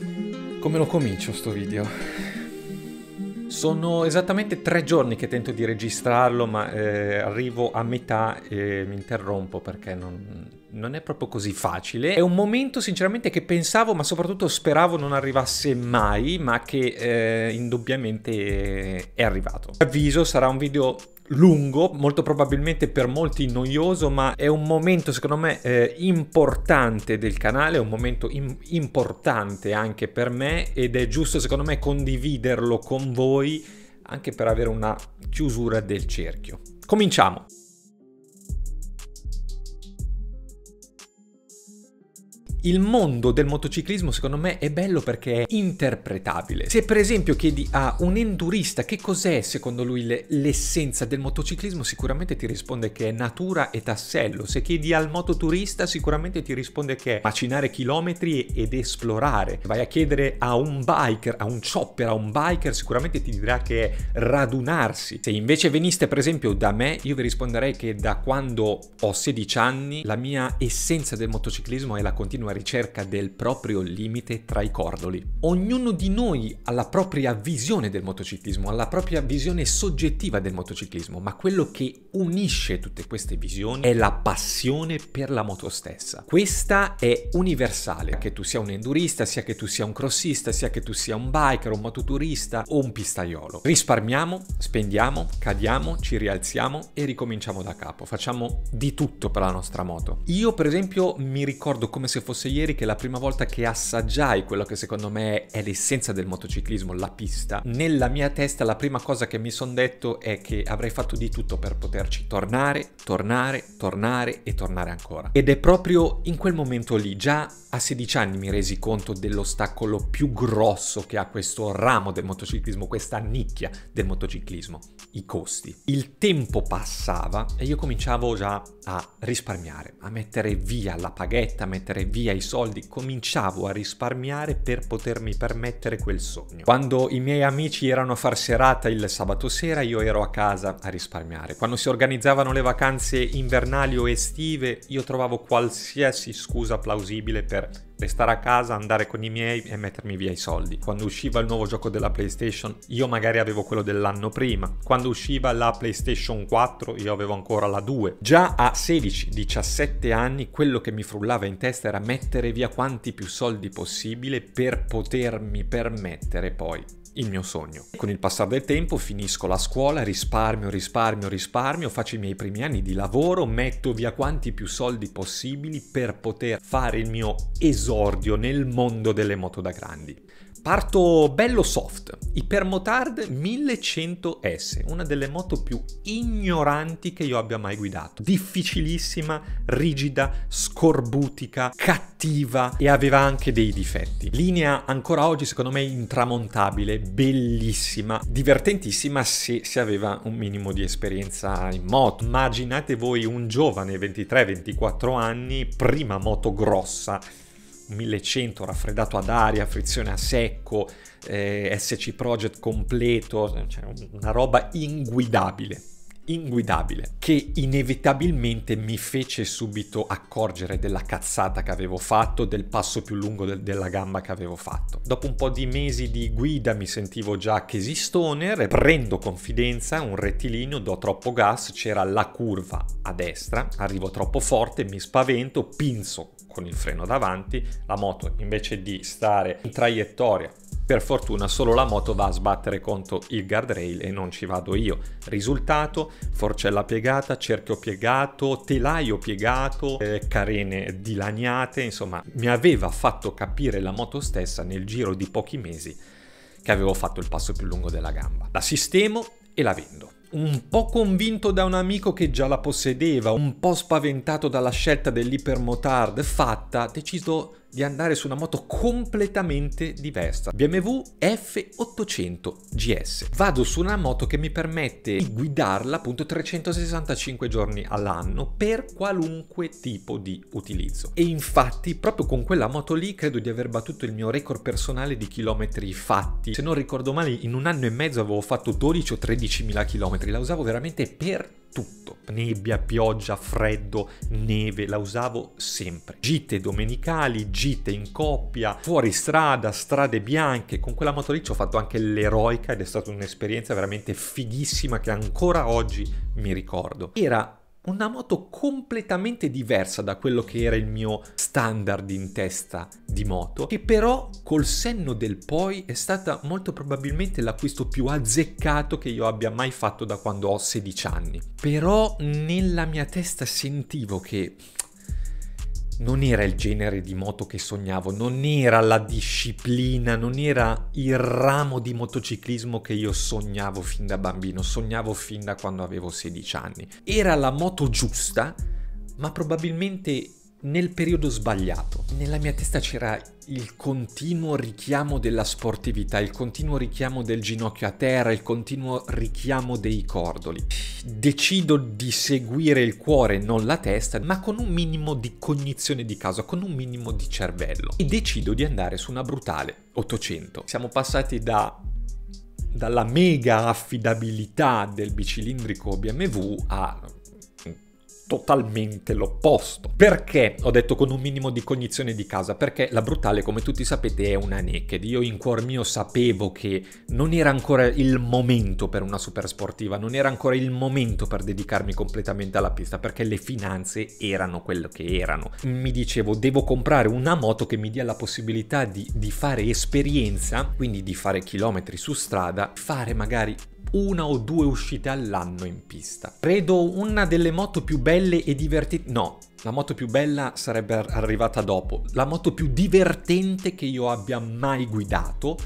Come lo comincio sto video? Sono esattamente tre giorni che tento di registrarlo, ma eh, arrivo a metà e mi interrompo perché non, non, è proprio così facile. È un momento sinceramente che pensavo, ma soprattutto speravo non arrivasse mai, ma che eh, indubbiamente è arrivato. Avviso, sarà un video lungo, molto probabilmente per molti noioso, ma è un momento secondo me eh, importante del canale, è un momento im- importante anche per me ed è giusto secondo me condividerlo con voi anche per avere una chiusura del cerchio. Cominciamo! Il mondo del motociclismo secondo me è bello perché è interpretabile. Se per esempio chiedi a un endurista che cos'è secondo lui le, l'essenza del motociclismo, sicuramente ti risponde che è natura e tassello. Se chiedi al mototurista, sicuramente ti risponde che è macinare chilometri ed esplorare. Vai a chiedere a un biker, a un chopper, a un biker, sicuramente ti dirà che è radunarsi. Se invece veniste per esempio da me, io vi risponderei che da quando ho 16 anni la mia essenza del motociclismo è la continua ricerca del proprio limite tra i cordoli. Ognuno di noi ha la propria visione del motociclismo, ha la propria visione soggettiva del motociclismo, ma quello che unisce tutte queste visioni è la passione per la moto stessa. Questa è universale, che tu sia un endurista, sia che tu sia un crossista, sia che tu sia un biker, un mototurista o un pistaiolo. Risparmiamo, spendiamo, cadiamo, ci rialziamo e ricominciamo da capo. Facciamo di tutto per la nostra moto. Io per esempio mi ricordo come se fosse fosse ieri che la prima volta che assaggiai quello che secondo me è l'essenza del motociclismo, la pista, nella mia testa la prima cosa che mi sono detto è che avrei fatto di tutto per poterci tornare, tornare, tornare e tornare ancora. Ed è proprio in quel momento lì, già a 16 anni mi resi conto dell'ostacolo più grosso che ha questo ramo del motociclismo, questa nicchia del motociclismo, i costi. Il tempo passava e io cominciavo già a risparmiare, a mettere via la paghetta, a mettere via i soldi, cominciavo a risparmiare per potermi permettere quel sogno. Quando i miei amici erano a far serata il sabato sera, io ero a casa a risparmiare. Quando si organizzavano le vacanze invernali o estive, io trovavo qualsiasi scusa plausibile per restare a casa, andare con i miei e mettermi via i soldi. Quando usciva il nuovo gioco della PlayStation, io magari avevo quello dell'anno prima. Quando usciva la PlayStation 4, io avevo ancora la 2. Già a 16-17 anni, quello che mi frullava in testa era mettere via quanti più soldi possibile per potermi permettere poi il mio sogno. Con il passare del tempo finisco la scuola, risparmio, risparmio, risparmio, faccio i miei primi anni di lavoro, metto via quanti più soldi possibili per poter fare il mio esordio nel mondo delle moto da grandi. Parto bello soft, Hypermotard 1100S, una delle moto più ignoranti che io abbia mai guidato. Difficilissima, rigida, scorbutica, cattiva e aveva anche dei difetti. Linea ancora oggi secondo me intramontabile, bellissima, divertentissima se si aveva un minimo di esperienza in moto. Immaginate voi un giovane 23-24 anni, prima moto grossa, 1100 raffreddato ad aria, frizione a secco, eh, SC Project completo, cioè una roba inguidabile inguidabile che inevitabilmente mi fece subito accorgere della cazzata che avevo fatto, del passo più lungo de- della gamba che avevo fatto. Dopo un po' di mesi di guida mi sentivo già che esistoner, prendo confidenza, un rettilineo, do troppo gas, c'era la curva a destra, arrivo troppo forte, mi spavento, pinzo con il freno davanti, la moto invece di stare in traiettoria per fortuna solo la moto va a sbattere contro il guardrail e non ci vado io. Risultato, forcella piegata, cerchio piegato, telaio piegato, eh, carene dilaniate, insomma mi aveva fatto capire la moto stessa nel giro di pochi mesi che avevo fatto il passo più lungo della gamba. La sistemo e la vendo un po' convinto da un amico che già la possedeva, un po' spaventato dalla scelta dell'ipermotard fatta, deciso di andare su una moto completamente diversa. BMW F800 GS. Vado su una moto che mi permette di guidarla appunto 365 giorni all'anno per qualunque tipo di utilizzo. E infatti proprio con quella moto lì credo di aver battuto il mio record personale di chilometri fatti. Se non ricordo male in un anno e mezzo avevo fatto 12 o 13 mila chilometri, la usavo veramente per tutto nebbia, pioggia, freddo, neve, la usavo sempre. Gite domenicali, gite in coppia, fuori strada, strade bianche, con quella moto lì ci ho fatto anche l'eroica ed è stata un'esperienza veramente fighissima che ancora oggi mi ricordo. Era una moto completamente diversa da quello che era il mio standard in testa di moto, che però col senno del poi è stata molto probabilmente l'acquisto più azzeccato che io abbia mai fatto da quando ho 16 anni. Però nella mia testa sentivo che non era il genere di moto che sognavo, non era la disciplina, non era il ramo di motociclismo che io sognavo fin da bambino, sognavo fin da quando avevo 16 anni. Era la moto giusta, ma probabilmente nel periodo sbagliato. Nella mia testa c'era il continuo richiamo della sportività, il continuo richiamo del ginocchio a terra, il continuo richiamo dei cordoli. Decido di seguire il cuore, non la testa, ma con un minimo di cognizione di causa, con un minimo di cervello. E decido di andare su una brutale 800. Siamo passati da dalla mega affidabilità del bicilindrico BMW a totalmente l'opposto. Perché ho detto con un minimo di cognizione di casa? Perché la brutale, come tutti sapete, è una naked. Io in cuor mio sapevo che non era ancora il momento per una super sportiva, non era ancora il momento per dedicarmi completamente alla pista, perché le finanze erano quello che erano. Mi dicevo, devo comprare una moto che mi dia la possibilità di, di fare esperienza, quindi di fare chilometri su strada, fare magari una o due uscite all'anno in pista. Credo una delle moto più belle e divertenti... No, la moto più bella sarebbe arrivata dopo. La moto più divertente che io abbia mai guidato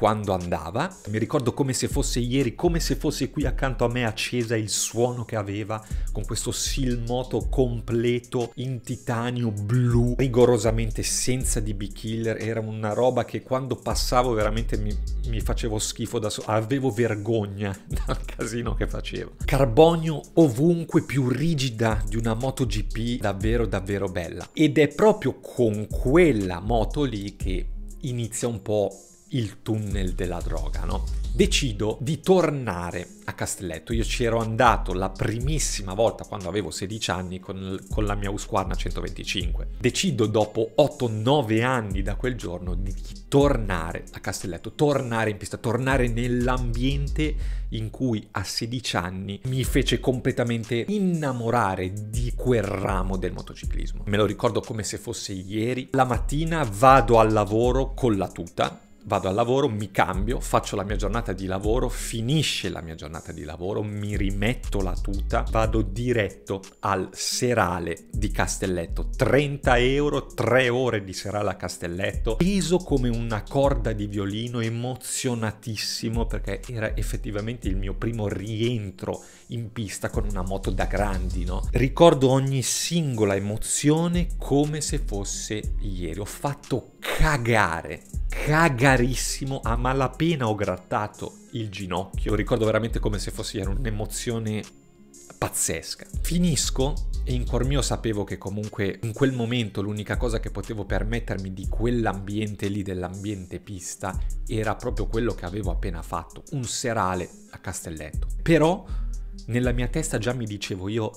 quando andava. Mi ricordo come se fosse ieri, come se fosse qui accanto a me accesa il suono che aveva con questo silmoto completo in titanio blu, rigorosamente senza DB killer. Era una roba che quando passavo veramente mi, mi facevo schifo da solo, avevo vergogna dal casino che facevo. Carbonio ovunque più rigida di una MotoGP, davvero davvero bella. Ed è proprio con quella moto lì che inizia un po' il tunnel della droga, no? Decido di tornare a Castelletto. Io ci ero andato la primissima volta quando avevo 16 anni con, con la mia Husqvarna 125. Decido dopo 8-9 anni da quel giorno di tornare a Castelletto, tornare in pista, tornare nell'ambiente in cui a 16 anni mi fece completamente innamorare di quel ramo del motociclismo. Me lo ricordo come se fosse ieri. La mattina vado al lavoro con la tuta vado al lavoro, mi cambio, faccio la mia giornata di lavoro, finisce la mia giornata di lavoro, mi rimetto la tuta, vado diretto al serale di Castelletto. 30 euro, 3 ore di serale a Castelletto, peso come una corda di violino, emozionatissimo perché era effettivamente il mio primo rientro in pista con una moto da grandi, no? Ricordo ogni singola emozione come se fosse ieri. Ho fatto cagare cagarissimo, a malapena ho grattato il ginocchio, lo ricordo veramente come se fosse un'emozione pazzesca. Finisco e in cuor mio sapevo che comunque in quel momento l'unica cosa che potevo permettermi di quell'ambiente lì, dell'ambiente pista, era proprio quello che avevo appena fatto, un serale a Castelletto. Però nella mia testa già mi dicevo io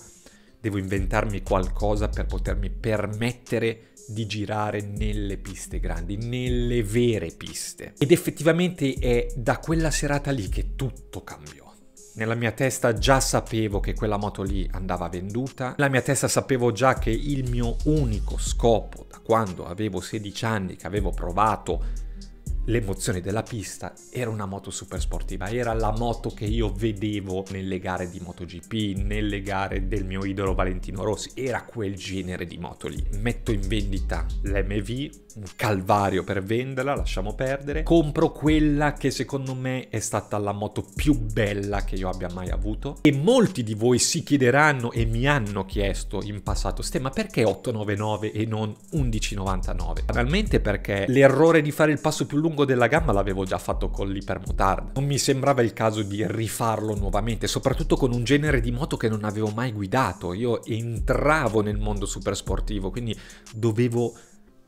devo inventarmi qualcosa per potermi permettere di girare nelle piste grandi, nelle vere piste. Ed effettivamente è da quella serata lì che tutto cambiò. Nella mia testa già sapevo che quella moto lì andava venduta, nella mia testa sapevo già che il mio unico scopo da quando avevo 16 anni, che avevo provato l'emozione della pista era una moto super sportiva, era la moto che io vedevo nelle gare di MotoGP, nelle gare del mio idolo Valentino Rossi, era quel genere di moto lì. Metto in vendita l'MV, un calvario per venderla, lasciamo perdere. Compro quella che secondo me è stata la moto più bella che io abbia mai avuto e molti di voi si chiederanno e mi hanno chiesto in passato, Ste, ma perché 899 e non 1199? Banalmente perché l'errore di fare il passo più lungo lungo della gamma l'avevo già fatto con l'ipermotard. Non mi sembrava il caso di rifarlo nuovamente, soprattutto con un genere di moto che non avevo mai guidato. Io entravo nel mondo super sportivo, quindi dovevo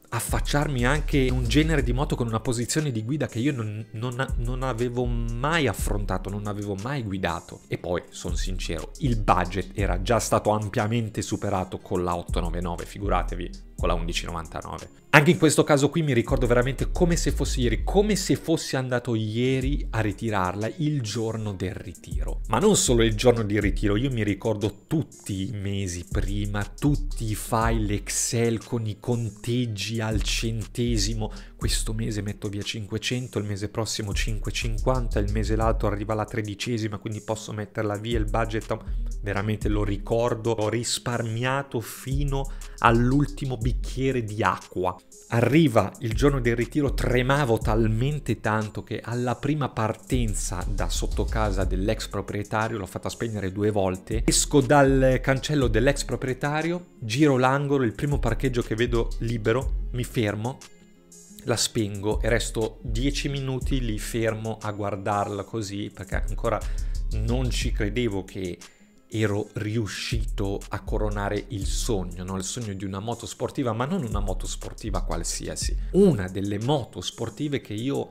affacciarmi anche in un genere di moto con una posizione di guida che io non, non, non avevo mai affrontato, non avevo mai guidato. E poi, sono sincero, il budget era già stato ampiamente superato con la 899, figuratevi, con la 1199. Anche in questo caso qui mi ricordo veramente come se fosse ieri, come se fossi andato ieri a ritirarla il giorno del ritiro. Ma non solo il giorno di ritiro, io mi ricordo tutti i mesi prima, tutti i file Excel con i conteggi al centesimo. Questo mese metto via 500, il mese prossimo 550, il mese l'altro arriva la tredicesima, quindi posso metterla via il budget. Veramente lo ricordo, ho risparmiato fino all'ultimo bicchiere di acqua Arriva il giorno del ritiro, tremavo talmente tanto che alla prima partenza da sotto casa dell'ex proprietario, l'ho fatta spegnere due volte, esco dal cancello dell'ex proprietario, giro l'angolo, il primo parcheggio che vedo libero, mi fermo, la spengo e resto dieci minuti lì fermo a guardarla così perché ancora non ci credevo che ero riuscito a coronare il sogno, no? il sogno di una moto sportiva, ma non una moto sportiva qualsiasi, una delle moto sportive che io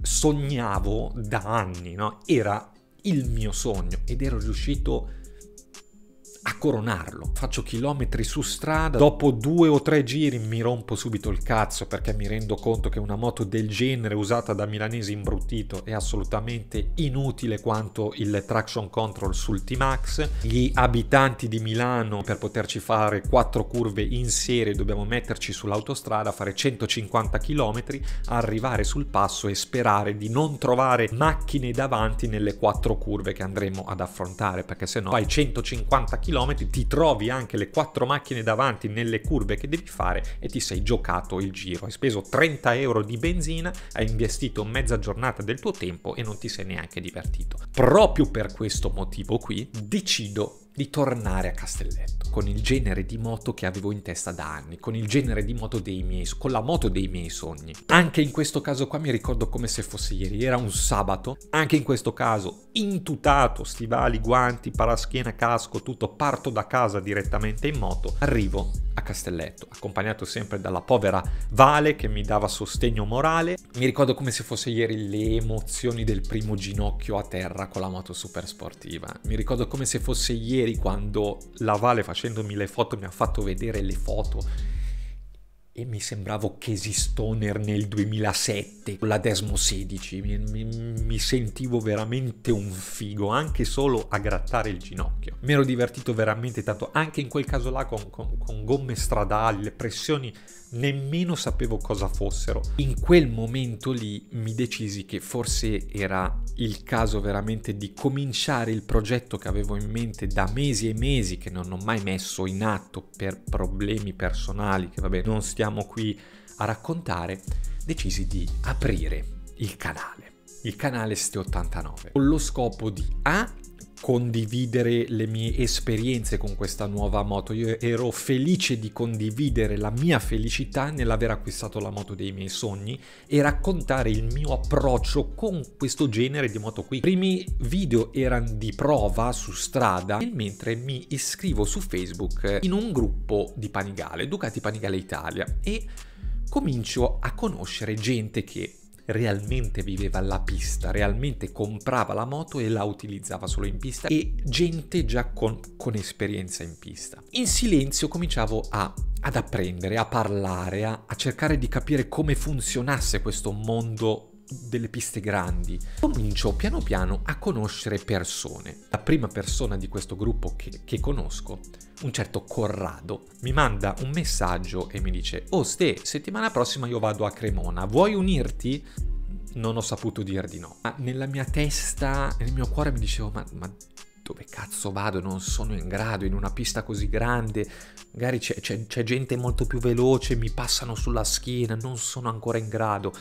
sognavo da anni, no? era il mio sogno ed ero riuscito a coronarlo. Faccio chilometri su strada, dopo due o tre giri mi rompo subito il cazzo perché mi rendo conto che una moto del genere usata da milanesi imbruttito è assolutamente inutile quanto il traction control sul T-Max. Gli abitanti di Milano per poterci fare quattro curve in serie dobbiamo metterci sull'autostrada, fare 150 km, arrivare sul passo e sperare di non trovare macchine davanti nelle quattro curve che andremo ad affrontare perché se no fai 150 km km ti trovi anche le quattro macchine davanti nelle curve che devi fare e ti sei giocato il giro. Hai speso 30 euro di benzina, hai investito mezza giornata del tuo tempo e non ti sei neanche divertito. Proprio per questo motivo qui decido di tornare a Castelletto con il genere di moto che avevo in testa da anni, con il genere di moto dei miei, con la moto dei miei sogni. Anche in questo caso qua mi ricordo come se fosse ieri, era un sabato, anche in questo caso intutato, stivali, guanti, paraschiena, casco, tutto, parto da casa direttamente in moto, arrivo a Castelletto, accompagnato sempre dalla povera Vale che mi dava sostegno morale. Mi ricordo come se fosse ieri le emozioni del primo ginocchio a terra con la moto super sportiva. Mi ricordo come se fosse ieri quando la Vale facendomi le foto mi ha fatto vedere le foto e mi sembravo Casey Stoner nel 2007 con la Desmo 16 mi, mi, mi, sentivo veramente un figo anche solo a grattare il ginocchio. Mi ero divertito veramente tanto anche in quel caso là con, con, con gomme stradali le pressioni nemmeno sapevo cosa fossero. In quel momento lì mi decisi che forse era il caso veramente di cominciare il progetto che avevo in mente da mesi e mesi, che non ho mai messo in atto per problemi personali, che vabbè non stiamo qui a raccontare, decisi di aprire il canale il canale ST89 con lo scopo di A condividere le mie esperienze con questa nuova moto. Io ero felice di condividere la mia felicità nell'aver acquistato la moto dei miei sogni e raccontare il mio approccio con questo genere di moto qui. I primi video erano di prova su strada mentre mi iscrivo su Facebook in un gruppo di Panigale, Ducati Panigale Italia e comincio a conoscere gente che realmente viveva la pista, realmente comprava la moto e la utilizzava solo in pista e gente già con, con esperienza in pista. In silenzio cominciavo a, ad apprendere, a parlare, a, a cercare di capire come funzionasse questo mondo delle piste grandi, comincio piano piano a conoscere persone. La prima persona di questo gruppo che, che, conosco, un certo Corrado, mi manda un messaggio e mi dice Oh Ste, settimana prossima io vado a Cremona, vuoi unirti? Non ho saputo dire di no. Ma nella mia testa, nel mio cuore mi dicevo ma, ma dove cazzo vado? Non sono in grado in una pista così grande. Magari c'è, c'è, c'è gente molto più veloce, mi passano sulla schiena, non sono ancora in grado.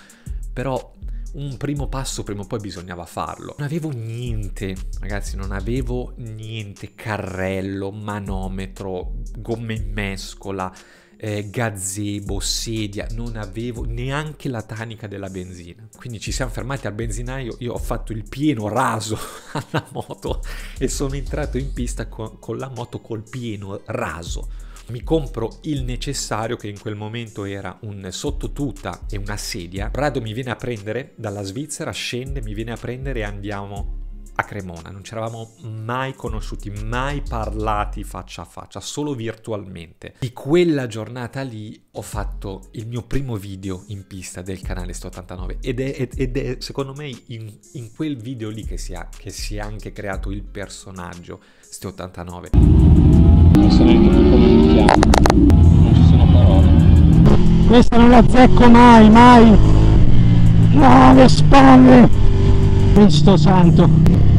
Però un primo passo prima o poi bisognava farlo. Non avevo niente, ragazzi, non avevo niente, carrello, manometro, gomme in mescola, eh, gazebo, sedia, non avevo neanche la tanica della benzina. Quindi ci siamo fermati al benzinaio, io ho fatto il pieno raso alla moto e sono entrato in pista con, con la moto col pieno raso mi compro il necessario che in quel momento era un sottotuta e una sedia. Rado mi viene a prendere dalla Svizzera, scende, mi viene a prendere e andiamo a Cremona, non ci eravamo mai conosciuti, mai parlati faccia a faccia, solo virtualmente. Di quella giornata lì ho fatto il mio primo video in pista del canale St89 ed è, ed è secondo me in, in, quel video lì che si, ha, che si è anche creato il personaggio St89. Questa non la zecco mai, mai! No, le spalle! Cristo santo!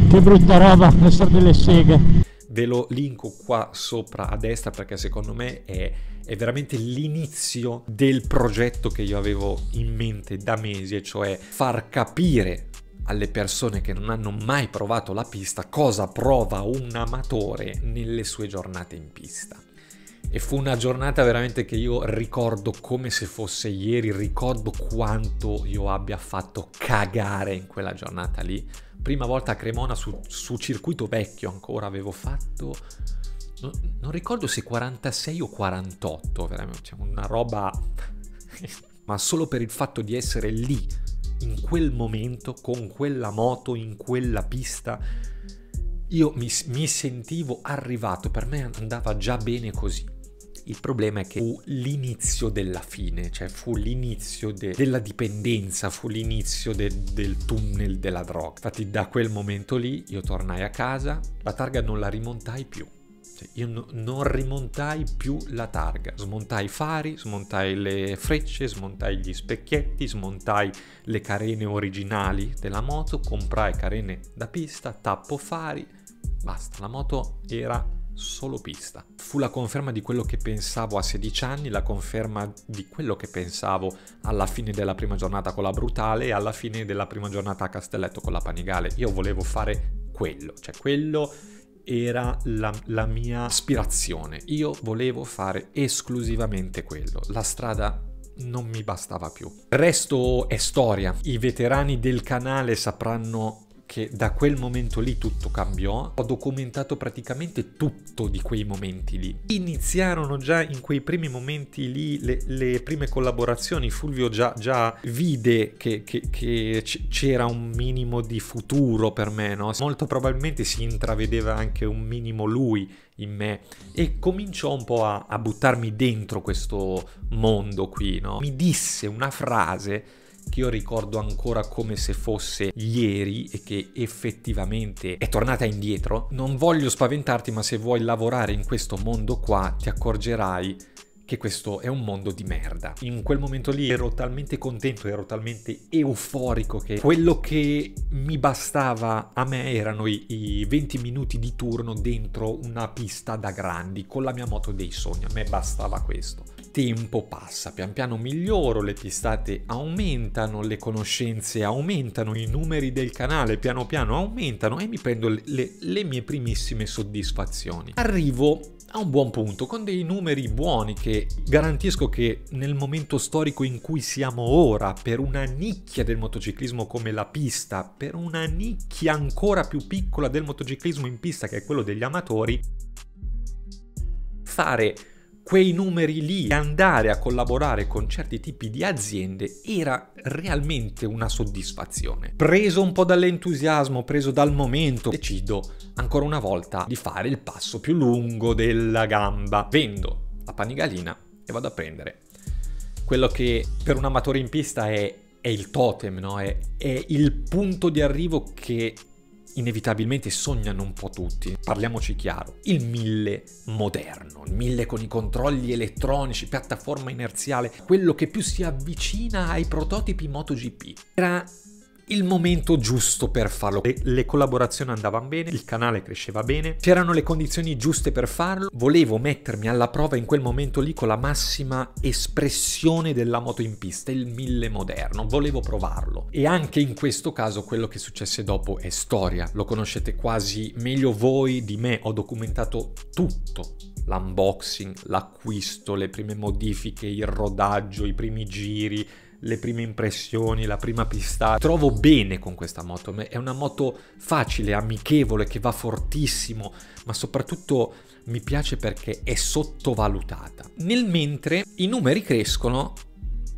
Che brutta roba, essere delle seghe. Ve lo linko qua sopra a destra perché secondo me è, è veramente l'inizio del progetto che io avevo in mente da mesi, e cioè far capire alle persone che non hanno mai provato la pista cosa prova un amatore nelle sue giornate in pista. E fu una giornata veramente che io ricordo come se fosse ieri, ricordo quanto io abbia fatto cagare in quella giornata lì. Prima volta a Cremona su, su circuito vecchio ancora avevo fatto non, non, ricordo se 46 o 48 veramente cioè una roba ma solo per il fatto di essere lì in quel momento con quella moto in quella pista io mi, mi sentivo arrivato per me andava già bene così il problema è che fu l'inizio della fine, cioè fu l'inizio de- della dipendenza, fu l'inizio de- del tunnel della droga. Infatti da quel momento lì io tornai a casa, la targa non la rimontai più. Cioè, io no- non rimontai più la targa, smontai i fari, smontai le frecce, smontai gli specchietti, smontai le carene originali della moto, comprai carene da pista, tappo fari, basta, la moto era solo pista. Fu la conferma di quello che pensavo a 16 anni, la conferma di quello che pensavo alla fine della prima giornata con la Brutale e alla fine della prima giornata a Castelletto con la Panigale. Io volevo fare quello, cioè quello era la, la mia aspirazione. Io volevo fare esclusivamente quello. La strada non mi bastava più. Il resto è storia. I veterani del canale sapranno che da quel momento lì tutto cambiò. Ho documentato praticamente tutto di quei momenti lì. Iniziarono già in quei primi momenti lì le, le prime collaborazioni. Fulvio già, già vide che, che, che, c'era un minimo di futuro per me, no? Molto probabilmente si intravedeva anche un minimo lui in me e cominciò un po' a, a buttarmi dentro questo mondo qui, no? Mi disse una frase che io ricordo ancora come se fosse ieri e che effettivamente è tornata indietro, non voglio spaventarti, ma se vuoi lavorare in questo mondo qua, ti accorgerai che questo è un mondo di merda. In quel momento lì ero talmente contento, ero talmente euforico che quello che mi bastava a me erano i, i 20 minuti di turno dentro una pista da grandi con la mia moto dei sogni. A me bastava questo tempo passa, pian piano miglioro, le pistate aumentano, le conoscenze aumentano, i numeri del canale piano piano aumentano e mi prendo le, le, le mie primissime soddisfazioni. Arrivo a un buon punto, con dei numeri buoni che garantisco che nel momento storico in cui siamo ora, per una nicchia del motociclismo come la pista, per una nicchia ancora più piccola del motociclismo in pista che è quello degli amatori, fare quei numeri lì e andare a collaborare con certi tipi di aziende era realmente una soddisfazione. Preso un po' dall'entusiasmo, preso dal momento, decido ancora una volta di fare il passo più lungo della gamba. Vendo la panigalina e vado a prendere quello che per un amatore in pista è, è il totem, no? è, è il punto di arrivo che inevitabilmente sognano un po' tutti, parliamoci chiaro, il 1000 moderno, il 1000 con i controlli elettronici, piattaforma inerziale, quello che più si avvicina ai prototipi MotoGP. Era il momento giusto per farlo. Le, le, collaborazioni andavano bene, il canale cresceva bene, c'erano le condizioni giuste per farlo. Volevo mettermi alla prova in quel momento lì con la massima espressione della moto in pista, il mille moderno. Volevo provarlo. E anche in questo caso quello che successe dopo è storia. Lo conoscete quasi meglio voi di me. Ho documentato tutto l'unboxing, l'acquisto, le prime modifiche, il rodaggio, i primi giri, le prime impressioni, la prima pista. Trovo bene con questa moto, è una moto facile, amichevole, che va fortissimo, ma soprattutto mi piace perché è sottovalutata. Nel mentre i numeri crescono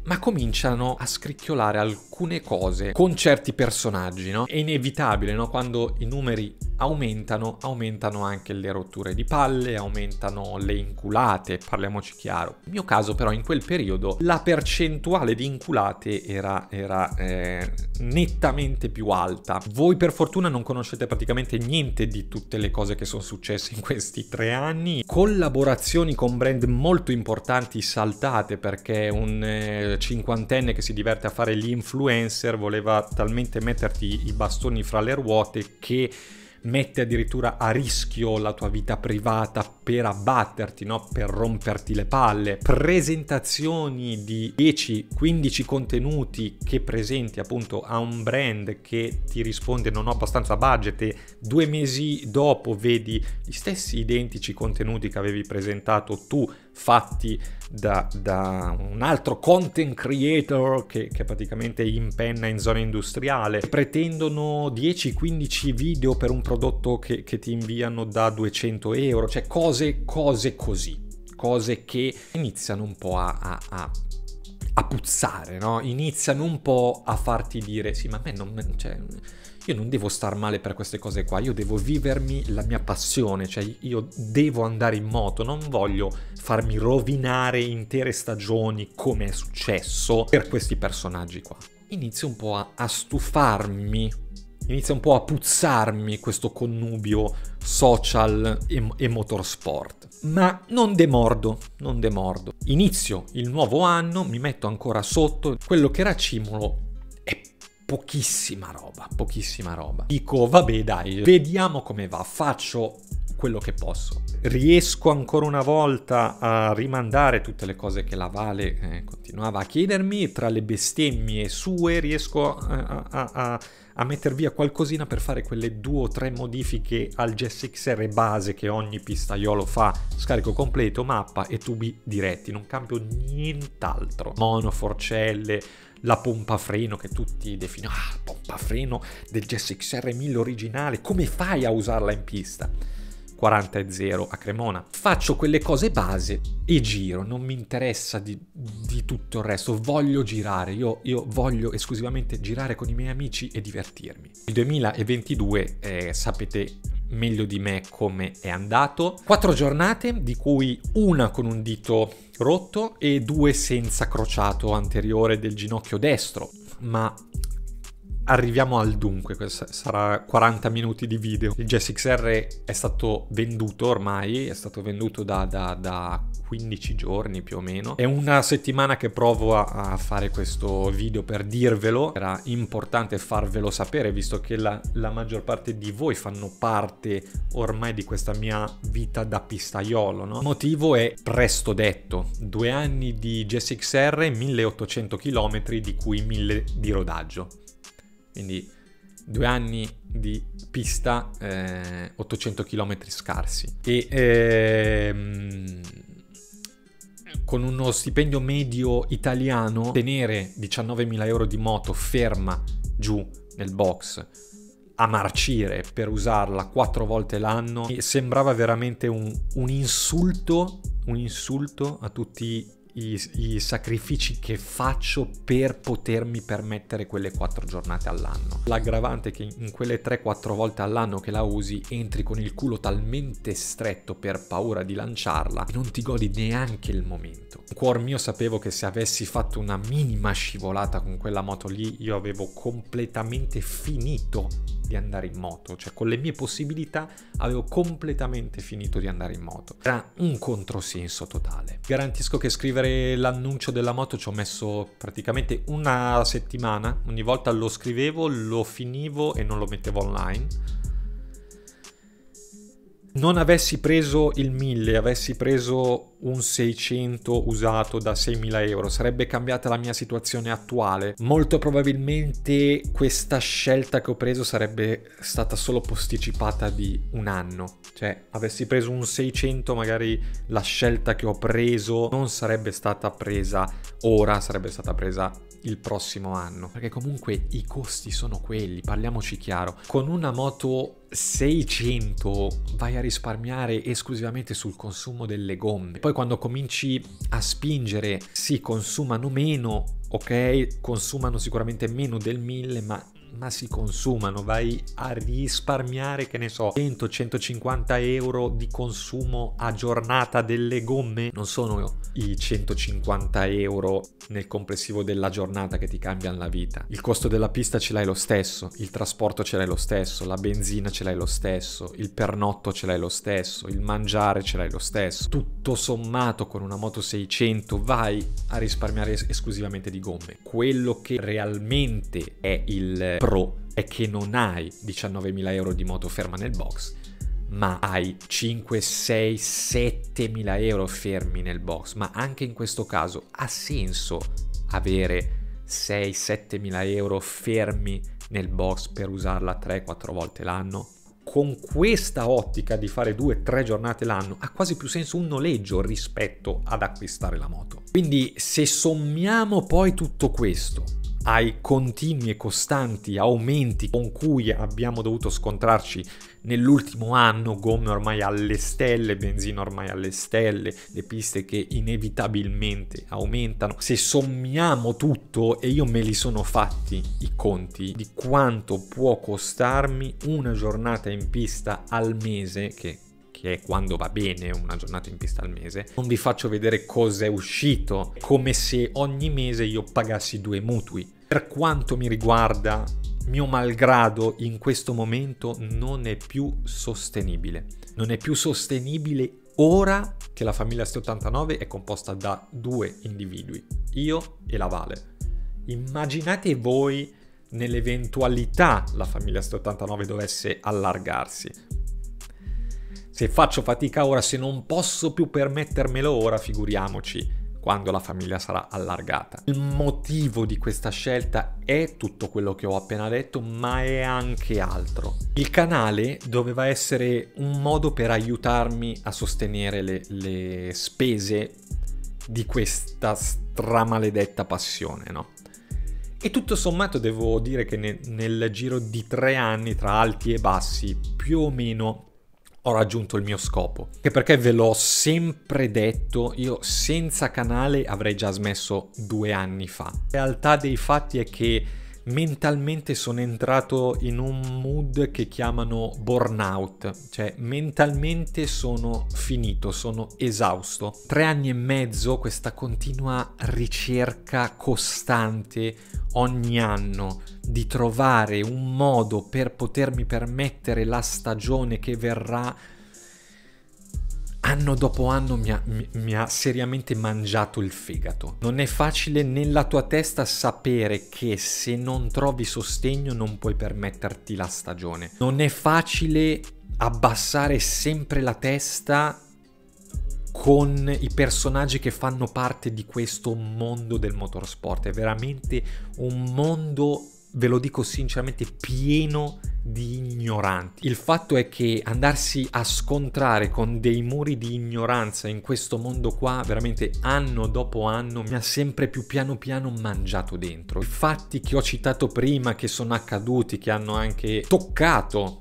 ma cominciano a scricchiolare alcune cose con certi personaggi, no? È inevitabile, no? Quando i numeri aumentano, aumentano anche le rotture di palle, aumentano le inculate, parliamoci chiaro. Nel mio caso però in quel periodo la percentuale di inculate era, era eh, nettamente più alta. Voi per fortuna non conoscete praticamente niente di tutte le cose che sono successe in questi tre anni. Collaborazioni con brand molto importanti saltate perché un eh, cinquantenne che si diverte a fare gli influencer voleva talmente metterti i bastoni fra le ruote che mette addirittura a rischio la tua vita privata per abbatterti, no? per romperti le palle, presentazioni di 10-15 contenuti che presenti appunto a un brand che ti risponde non ho abbastanza budget e due mesi dopo vedi gli stessi identici contenuti che avevi presentato tu fatti da, da un altro content creator che, che praticamente impenna in zona industriale. Pretendono 10-15 video per un prodotto che, che ti inviano da 200 euro, cioè cose, cose così, cose che iniziano un po' a, a, a a puzzare, no? Iniziano un po' a farti dire, sì, ma a me non... Cioè, io non devo star male per queste cose qua, io devo vivermi la mia passione, cioè io devo andare in moto, non voglio farmi rovinare intere stagioni come è successo per questi personaggi qua. Inizio un po' a, a stufarmi, inizia un po' a puzzarmi questo connubio social e, e motorsport. Ma non demordo, non demordo. Inizio il nuovo anno, mi metto ancora sotto, quello che era Cimolo pochissima roba, pochissima roba. Dico, vabbè dai, vediamo come va, faccio quello che posso. Riesco ancora una volta a rimandare tutte le cose che la Vale eh, continuava a chiedermi, tra le bestemmie sue riesco a, a, a, a metter via qualcosina per fare quelle due o tre modifiche al GSXR base che ogni pistaiolo fa, scarico completo, mappa e tubi diretti, non cambio nient'altro. Mono, forcelle, la pompa freno che tutti definono, ah, pompa freno del GSXR 1000 originale, come fai a usarla in pista? 40 e 0 a Cremona. Faccio quelle cose base e giro, non mi interessa di, di tutto il resto, voglio girare, io, io, voglio esclusivamente girare con i miei amici e divertirmi. Il 2022, eh, sapete meglio di me come è andato. Quattro giornate, di cui una con un dito rotto e due senza crociato anteriore del ginocchio destro. Ma arriviamo al dunque, sarà 40 minuti di video. Il GSXR è stato venduto ormai, è stato venduto da, da, da 15 giorni più o meno. È una settimana che provo a, a, fare questo video per dirvelo, era importante farvelo sapere visto che la, la maggior parte di voi fanno parte ormai di questa mia vita da pistaiolo. No? Il motivo è presto detto, due anni di GSXR, 1800 km di cui 1000 di rodaggio. Quindi due anni di pista, eh, 800 km scarsi. E ehm, con uno stipendio medio italiano, tenere 19.000 euro di moto ferma giù nel box a marcire per usarla quattro volte l'anno sembrava veramente un, un insulto, un insulto a tutti i, i, sacrifici che faccio per potermi permettere quelle quattro giornate all'anno. L'aggravante è che in quelle 3-4 volte all'anno che la usi entri con il culo talmente stretto per paura di lanciarla e non ti godi neanche il momento. In cuor mio sapevo che se avessi fatto una minima scivolata con quella moto lì io avevo completamente finito di andare in moto, cioè con le mie possibilità avevo completamente finito di andare in moto. Era un controsenso totale. Garantisco che scrivere l'annuncio della moto ci ho messo praticamente una settimana, ogni volta lo scrivevo, lo finivo e non lo mettevo online non avessi preso il 1000, avessi preso un 600 usato da 6.000 euro, sarebbe cambiata la mia situazione attuale. Molto probabilmente questa scelta che ho preso sarebbe stata solo posticipata di un anno. Cioè, avessi preso un 600, magari la scelta che ho preso non sarebbe stata presa ora, sarebbe stata presa il prossimo anno, perché comunque i costi sono quelli, parliamoci chiaro. Con una moto 600 vai a risparmiare esclusivamente sul consumo delle gomme. Poi quando cominci a spingere si consumano meno, ok? Consumano sicuramente meno del 1000, ma ma si consumano, vai a risparmiare, che ne so, 100-150 euro di consumo a giornata delle gomme, non sono i 150 euro nel complessivo della giornata che ti cambiano la vita. Il costo della pista ce l'hai lo stesso, il trasporto ce l'hai lo stesso, la benzina ce l'hai lo stesso, il pernotto ce l'hai lo stesso, il mangiare ce l'hai lo stesso. Tutto sommato con una moto 600 vai a risparmiare es- esclusivamente di gomme. Quello che realmente è il pro è che non hai 19.000 euro di moto ferma nel box, ma hai 5, 6, 7 mila euro fermi nel box. Ma anche in questo caso ha senso avere 6, 7 mila euro fermi nel box per usarla 3-4 volte l'anno? Con questa ottica di fare 2-3 giornate l'anno ha quasi più senso un noleggio rispetto ad acquistare la moto. Quindi se sommiamo poi tutto questo ai continui e costanti aumenti con cui abbiamo dovuto scontrarci nell'ultimo anno, gomme ormai alle stelle, benzina ormai alle stelle, le piste che inevitabilmente aumentano. Se sommiamo tutto, e io me li sono fatti i conti di quanto può costarmi una giornata in pista al mese, che che è quando va bene una giornata in pista al mese, non vi faccio vedere cosa è uscito, come se ogni mese io pagassi due mutui. Per quanto mi riguarda, mio malgrado in questo momento non è più sostenibile. Non è più sostenibile ora che la famiglia S89 è composta da due individui, io e la Vale. Immaginate voi nell'eventualità la famiglia S89 dovesse allargarsi se faccio fatica ora, se non posso più permettermelo ora, figuriamoci quando la famiglia sarà allargata. Il motivo di questa scelta è tutto quello che ho appena detto, ma è anche altro. Il canale doveva essere un modo per aiutarmi a sostenere le, le spese di questa stramaledetta passione, no? E tutto sommato devo dire che nel, nel giro di tre anni, tra alti e bassi, più o meno ho raggiunto il mio scopo. Che perché ve l'ho sempre detto, io senza canale avrei già smesso due anni fa. La realtà dei fatti è che mentalmente sono entrato in un mood che chiamano burnout, cioè mentalmente sono finito, sono esausto. Tre anni e mezzo questa continua ricerca costante ogni anno di trovare un modo per potermi permettere la stagione che verrà anno dopo anno mi ha, mi, mi ha, seriamente mangiato il fegato. Non è facile nella tua testa sapere che se non trovi sostegno non puoi permetterti la stagione. Non è facile abbassare sempre la testa con i personaggi che fanno parte di questo mondo del motorsport. È veramente un mondo ve lo dico sinceramente, pieno di ignoranti. Il fatto è che andarsi a scontrare con dei muri di ignoranza in questo mondo qua, veramente anno dopo anno, mi ha sempre più piano piano mangiato dentro. I fatti che ho citato prima, che sono accaduti, che hanno anche toccato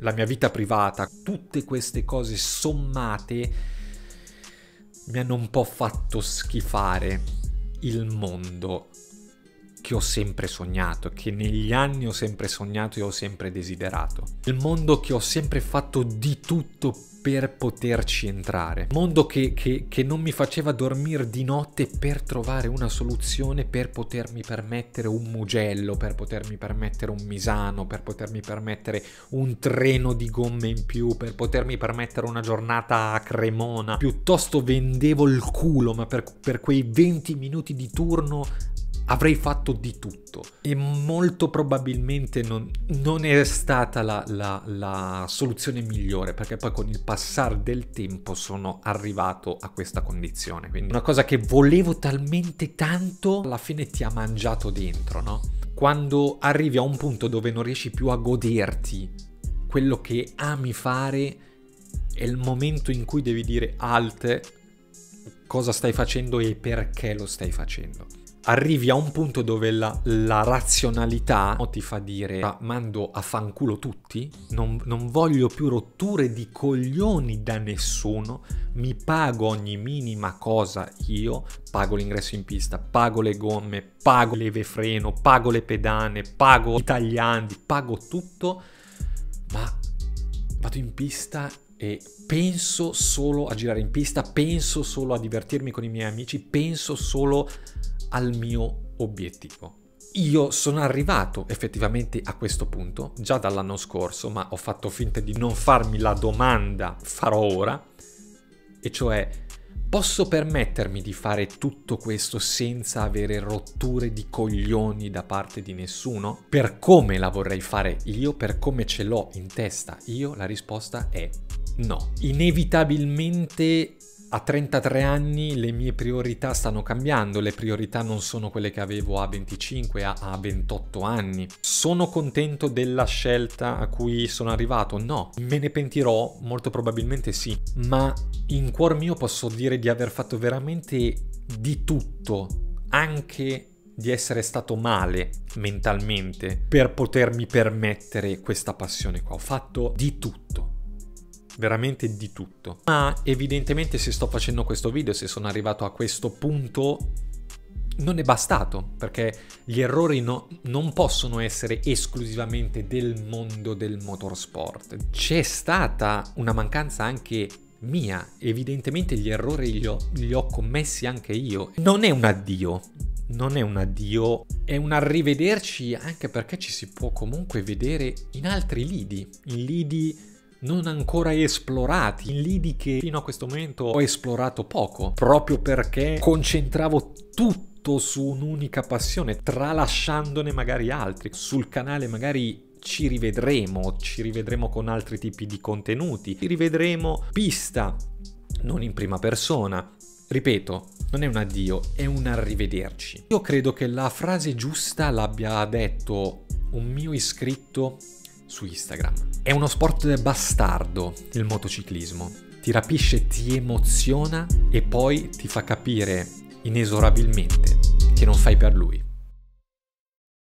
la mia vita privata, tutte queste cose sommate mi hanno un po' fatto schifare il mondo che ho sempre sognato, che negli anni ho sempre sognato e ho sempre desiderato. Il mondo che ho sempre fatto di tutto per poterci entrare. Mondo che, che, che, non mi faceva dormire di notte per trovare una soluzione per potermi permettere un Mugello, per potermi permettere un Misano, per potermi permettere un treno di gomme in più, per potermi permettere una giornata a Cremona. Piuttosto vendevo il culo, ma per, per quei 20 minuti di turno avrei fatto di tutto. E molto probabilmente non, non è stata la, la, la, soluzione migliore perché poi con il passare del tempo sono arrivato a questa condizione. Quindi una cosa che volevo talmente tanto alla fine ti ha mangiato dentro no? quando arrivi a un punto dove non riesci più a goderti quello che ami fare è il momento in cui devi dire alt cosa stai facendo e perché lo stai facendo arrivi a un punto dove la, la razionalità ti fa dire "Ah, mando a fanculo tutti, non, non voglio più rotture di coglioni da nessuno, mi pago ogni minima cosa io, pago l'ingresso in pista, pago le gomme, pago leve freno, pago le pedane, pago i tagliandi, pago tutto, ma vado in pista e penso solo a girare in pista, penso solo a divertirmi con i miei amici, penso solo al mio obiettivo. Io sono arrivato effettivamente a questo punto già dall'anno scorso, ma ho fatto finta di non farmi la domanda farò ora, e cioè posso permettermi di fare tutto questo senza avere rotture di coglioni da parte di nessuno? Per come la vorrei fare io, per come ce l'ho in testa io, la risposta è no. Inevitabilmente a 33 anni le mie priorità stanno cambiando, le priorità non sono quelle che avevo a 25, a, a 28 anni. Sono contento della scelta a cui sono arrivato? No. Me ne pentirò? Molto probabilmente sì. Ma in cuor mio posso dire di aver fatto veramente di tutto, anche di essere stato male mentalmente per potermi permettere questa passione qua. Ho fatto di tutto veramente di tutto. Ma evidentemente se sto facendo questo video, se sono arrivato a questo punto, non è bastato, perché gli errori no, non possono essere esclusivamente del mondo del motorsport. C'è stata una mancanza anche mia, evidentemente gli errori li ho, li ho commessi anche io. Non è un addio, non è un addio, è un arrivederci anche perché ci si può comunque vedere in altri lidi, in lidi non ancora esplorati, lidi che fino a questo momento ho esplorato poco, proprio perché concentravo tutto su un'unica passione, tralasciandone magari altri. Sul canale magari ci rivedremo, ci rivedremo con altri tipi di contenuti, ci rivedremo pista, non in prima persona. Ripeto, non è un addio, è un arrivederci. Io credo che la frase giusta l'abbia detto un mio iscritto su Instagram. È uno sport bastardo il motociclismo. Ti rapisce, ti emoziona e poi ti fa capire inesorabilmente che non fai per lui.